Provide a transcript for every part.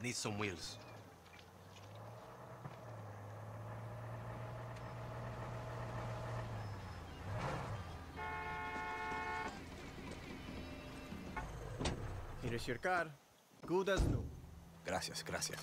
Need some wheels. Here's your car. Good as new. Gracias, gracias.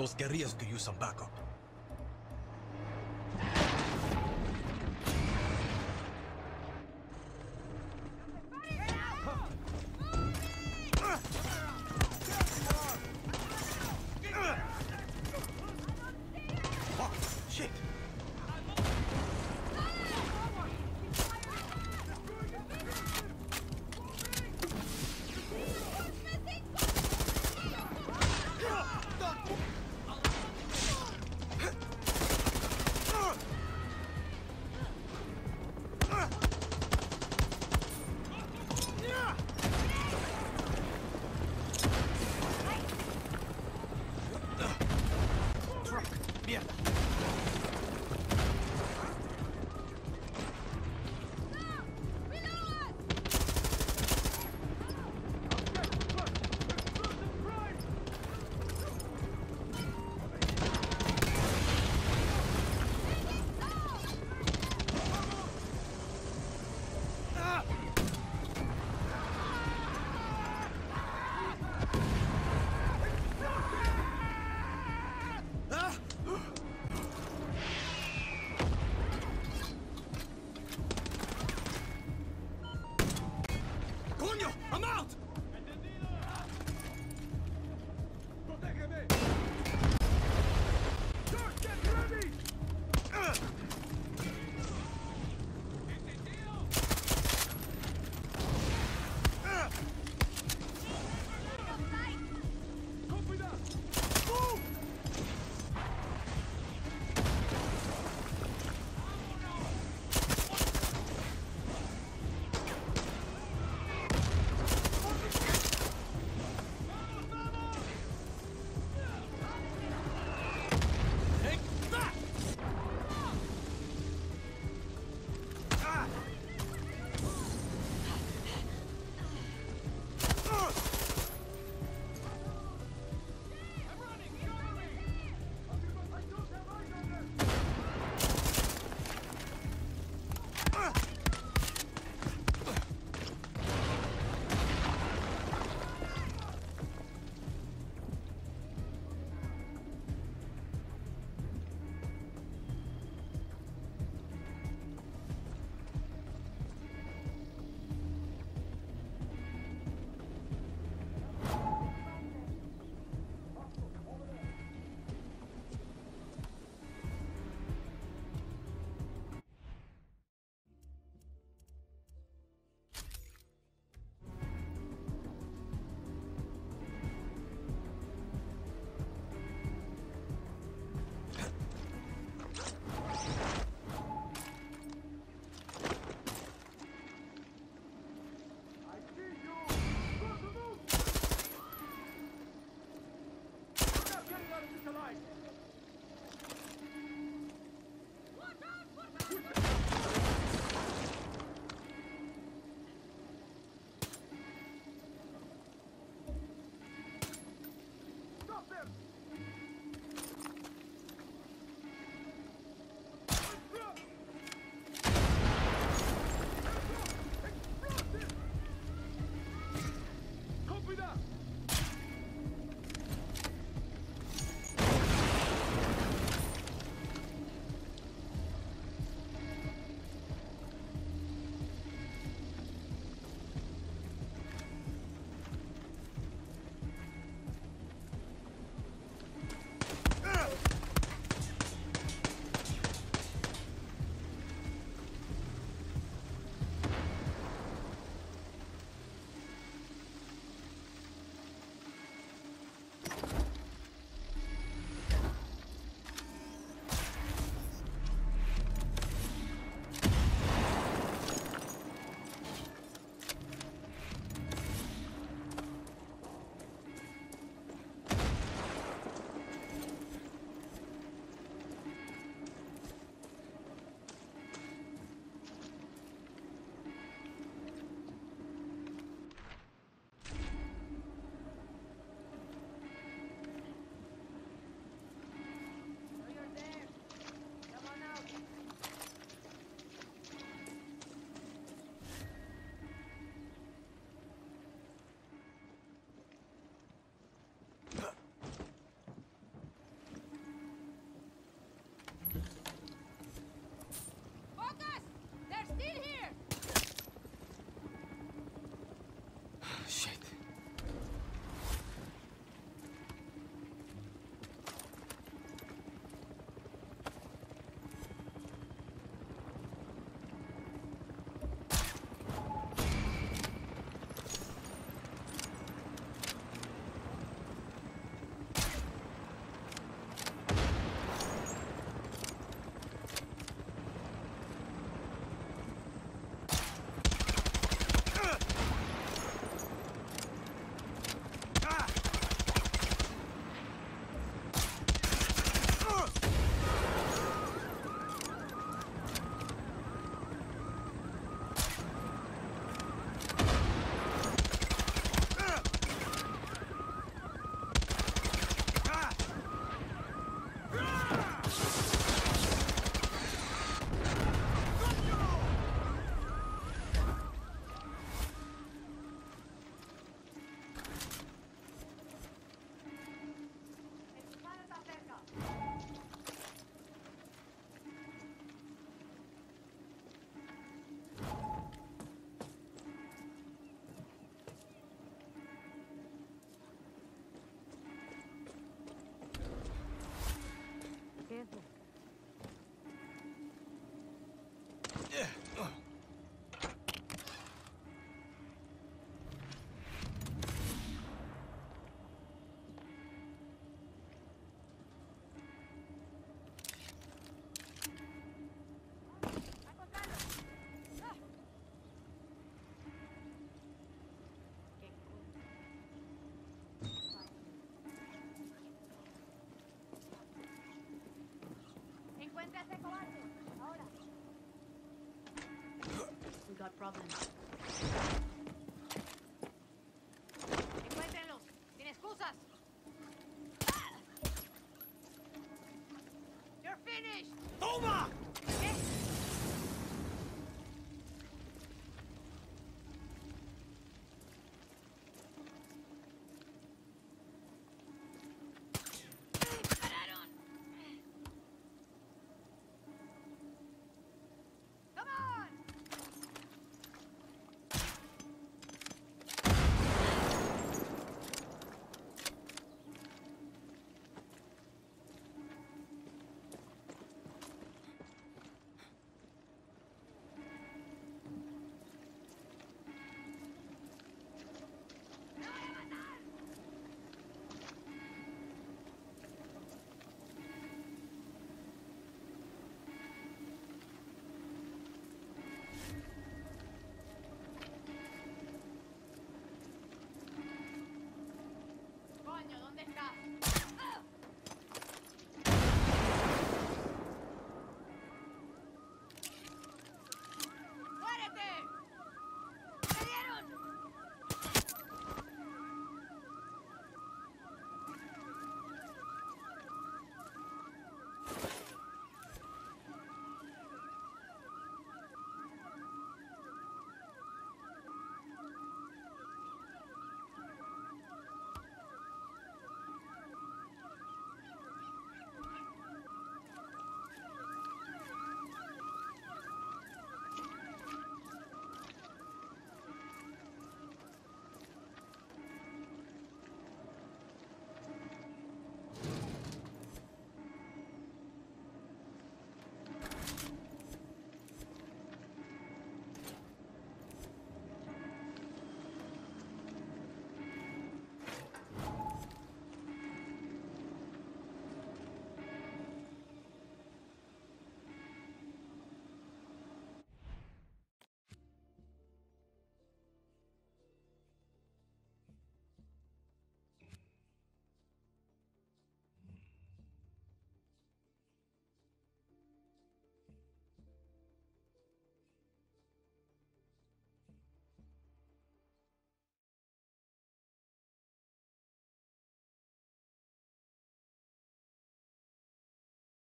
Those guerrillas could use some backup. Got problems. Encuéntrenlos. Sin excusas. Ah! You're finished. Toma!